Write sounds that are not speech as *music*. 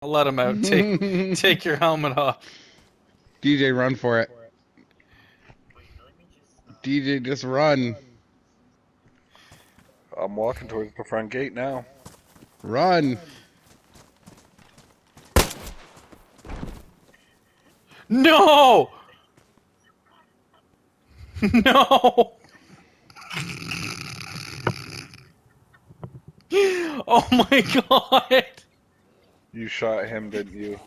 I'll let him out. Take *laughs* take your helmet off. DJ, run for it. DJ, just run. I'm walking towards the front gate now. Run. No! *laughs* No! *laughs* Oh my god! You shot him, didn't you?